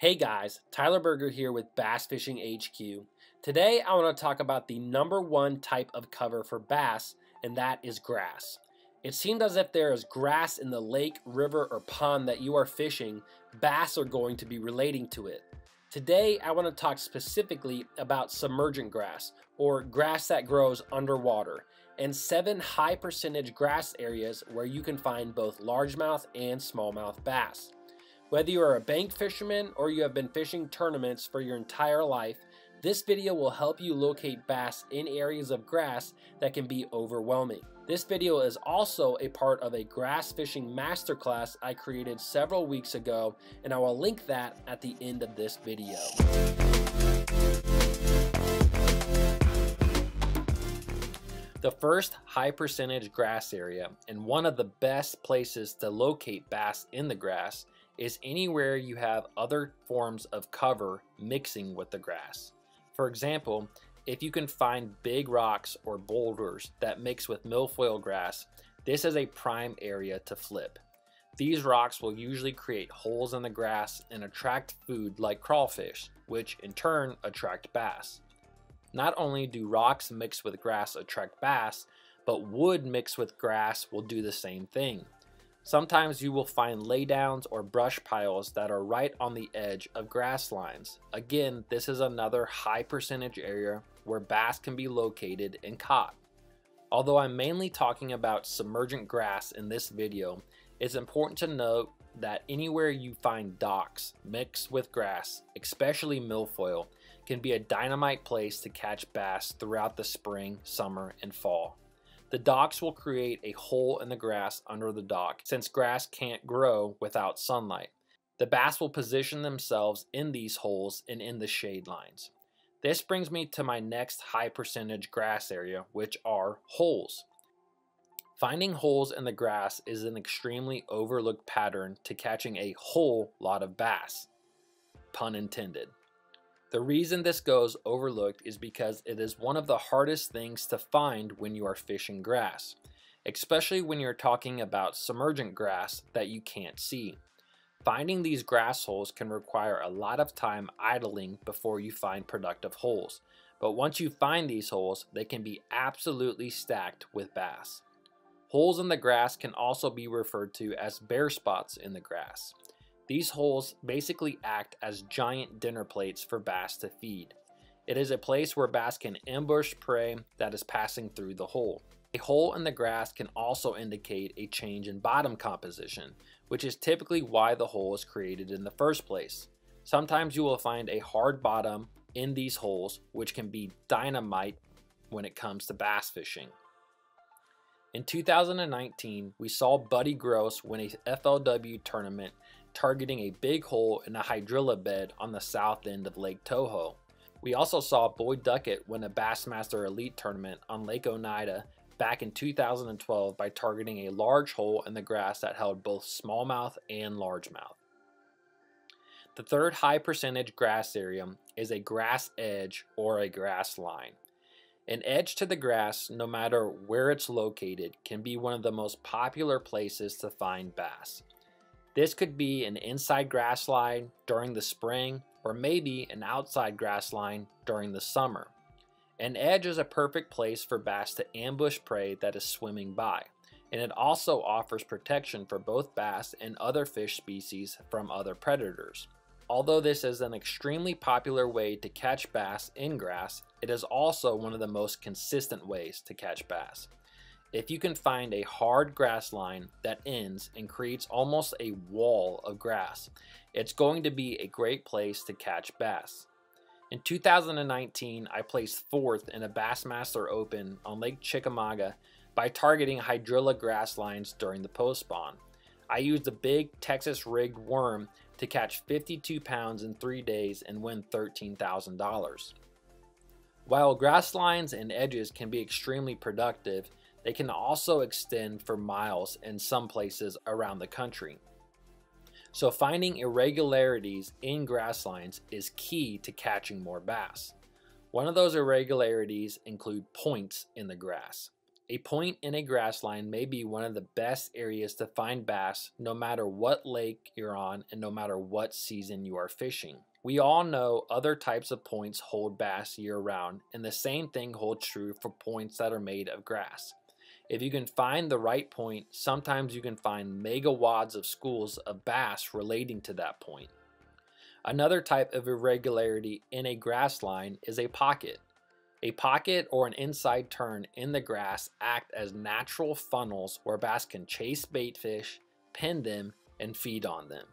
Hey guys, Tyler Berger here with Bass Fishing HQ. Today I want to talk about the number one type of cover for bass, and that is grass. It seems as if there is grass in the lake, river, or pond that you are fishing, bass are going to be relating to it. Today I want to talk specifically about submergent grass, or grass that grows underwater, and seven high percentage grass areas where you can find both largemouth and smallmouth bass. Whether you are a bank fisherman or you have been fishing tournaments for your entire life, this video will help you locate bass in areas of grass that can be overwhelming. This video is also a part of a grass fishing masterclass I created several weeks ago, and I will link that at the end of this video. The first high percentage grass area and one of the best places to locate bass in the grass is anywhere you have other forms of cover mixing with the grass. For example, if you can find big rocks or boulders that mix with milfoil grass, this is a prime area to flip. These rocks will usually create holes in the grass and attract food like crawfish, which in turn attract bass. Not only do rocks mixed with grass attract bass, but wood mixed with grass will do the same thing. Sometimes you will find laydowns or brush piles that are right on the edge of grass lines. Again, this is another high percentage area where bass can be located and caught. Although I'm mainly talking about submergent grass in this video, it's important to note that anywhere you find docks mixed with grass, especially milfoil, can be a dynamite place to catch bass throughout the spring, summer, and fall. The docks will create a hole in the grass under the dock since grass can't grow without sunlight. The bass will position themselves in these holes and in the shade lines. This brings me to my next high percentage grass area, which are holes. Finding holes in the grass is an extremely overlooked pattern to catching a whole lot of bass. Pun intended. The reason this goes overlooked is because it is one of the hardest things to find when you are fishing grass, especially when you're talking about submergent grass that you can't see. Finding these grass holes can require a lot of time idling before you find productive holes, but once you find these holes, they can be absolutely stacked with bass. Holes in the grass can also be referred to as bare spots in the grass. These holes basically act as giant dinner plates for bass to feed. It is a place where bass can ambush prey that is passing through the hole. A hole in the grass can also indicate a change in bottom composition, which is typically why the hole is created in the first place. Sometimes you will find a hard bottom in these holes, which can be dynamite when it comes to bass fishing. In 2019, we saw Buddy Gross win a FLW tournament targeting a big hole in a hydrilla bed on the south end of Lake Toho. We also saw Boyd Duckett win a Bassmaster Elite tournament on Lake Oneida back in 2012 by targeting a large hole in the grass that held both smallmouth and largemouth. The third high percentage grass area is a grass edge or a grass line. An edge to the grass, no matter where it's located, can be one of the most popular places to find bass. This could be an inside grass line during the spring or maybe an outside grass line during the summer. An edge is a perfect place for bass to ambush prey that is swimming by, and it also offers protection for both bass and other fish species from other predators. Although this is an extremely popular way to catch bass in grass, it is also one of the most consistent ways to catch bass. If you can find a hard grass line that ends and creates almost a wall of grass, it's going to be a great place to catch bass. In 2019, I placed fourth in a Bassmaster Open on Lake Chickamauga by targeting hydrilla grass lines during the post spawn. I used a big Texas rigged worm to catch 52 pounds in three days and win $13,000. While grass lines and edges can be extremely productive, they can also extend for miles in some places around the country. So finding irregularities in grass lines is key to catching more bass. One of those irregularities include points in the grass. A point in a grass line may be one of the best areas to find bass no matter what lake you're on and no matter what season you are fishing. We all know other types of points hold bass year round, and the same thing holds true for points that are made of grass. If you can find the right point, sometimes you can find mega wads of schools of bass relating to that point. Another type of irregularity in a grass line is a pocket. A pocket or an inside turn in the grass act as natural funnels where bass can chase bait fish, pin them, and feed on them.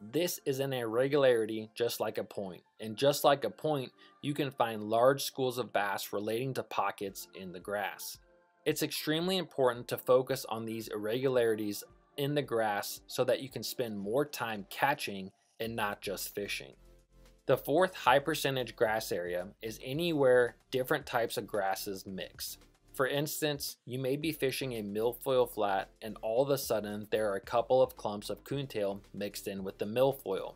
This is an irregularity just like a point, and just like a point, you can find large schools of bass relating to pockets in the grass. It's extremely important to focus on these irregularities in the grass so that you can spend more time catching and not just fishing. The fourth high percentage grass area is anywhere different types of grasses mix. For instance, you may be fishing a milfoil flat and all of a sudden there are a couple of clumps of coontail mixed in with the milfoil.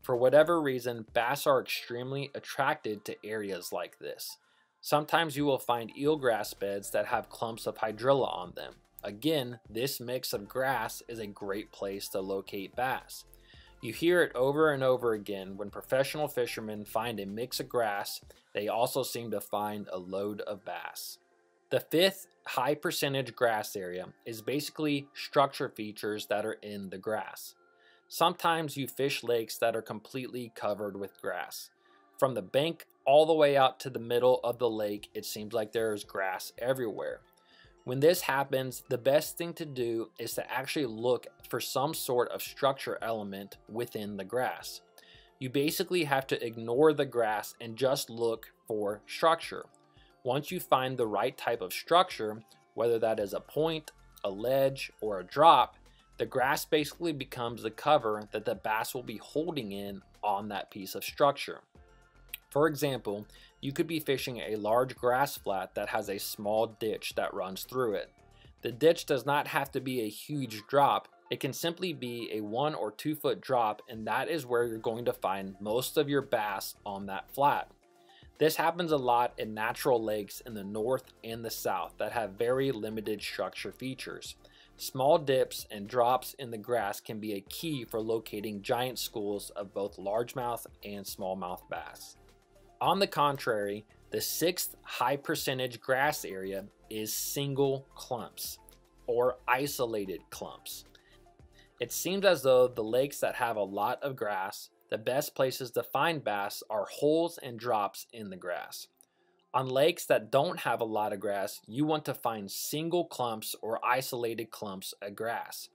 For whatever reason, bass are extremely attracted to areas like this. Sometimes you will find eelgrass beds that have clumps of hydrilla on them. Again, this mix of grass is a great place to locate bass. You hear it over and over again when professional fishermen find a mix of grass, they also seem to find a load of bass. The fifth high percentage grass area is basically structure features that are in the grass. Sometimes you fish lakes that are completely covered with grass. From the bank all the way out to the middle of the lake, it seems like there is grass everywhere. When this happens, the best thing to do is to actually look for some sort of structure element within the grass. You basically have to ignore the grass and just look for structure. Once you find the right type of structure, whether that is a point, a ledge, or a drop, the grass basically becomes the cover that the bass will be holding in on that piece of structure. For example, you could be fishing a large grass flat that has a small ditch that runs through it. The ditch does not have to be a huge drop, it can simply be a one or two foot drop and that is where you're going to find most of your bass on that flat. This happens a lot in natural lakes in the north and the south that have very limited structure features. Small dips and drops in the grass can be a key for locating giant schools of both largemouth and smallmouth bass. On the contrary, the sixth high percentage grass area is single clumps or isolated clumps. It seems as though the lakes that have a lot of grass, the best places to find bass are holes and drops in the grass. On lakes that don't have a lot of grass, you want to find single clumps or isolated clumps of grass.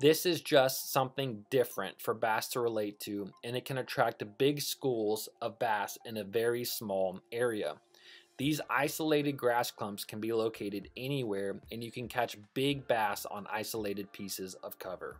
This is just something different for bass to relate to, and it can attract big schools of bass in a very small area. These isolated grass clumps can be located anywhere, and you can catch big bass on isolated pieces of cover.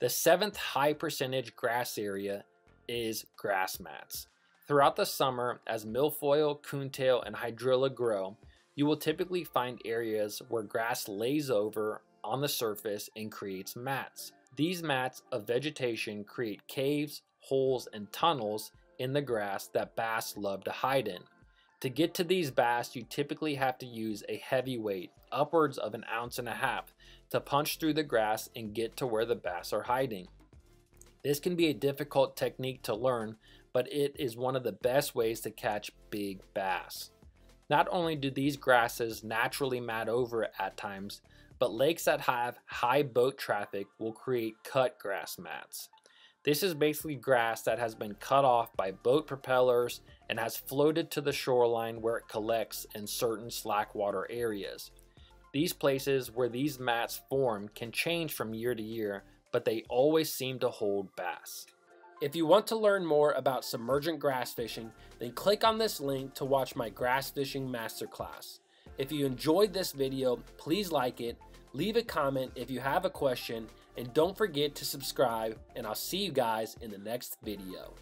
The seventh high percentage grass area is grass mats. Throughout the summer, as milfoil, coontail, and hydrilla grow, you will typically find areas where grass lays over on the surface and creates mats. These mats of vegetation create caves, holes, and tunnels in the grass that bass love to hide in. To get to these bass, you typically have to use a heavy weight, upwards of an ounce and a half, to punch through the grass and get to where the bass are hiding. This can be a difficult technique to learn, but it is one of the best ways to catch big bass. Not only do these grasses naturally mat over at times, but lakes that have high boat traffic will create cut grass mats. This is basically grass that has been cut off by boat propellers and has floated to the shoreline where it collects in certain slackwater areas. These places where these mats form can change from year to year, but they always seem to hold bass. If you want to learn more about submergent grass fishing, then click on this link to watch my grass fishing masterclass. If you enjoyed this video, please like it, leave a comment if you have a question, and don't forget to subscribe, and I'll see you guys in the next video.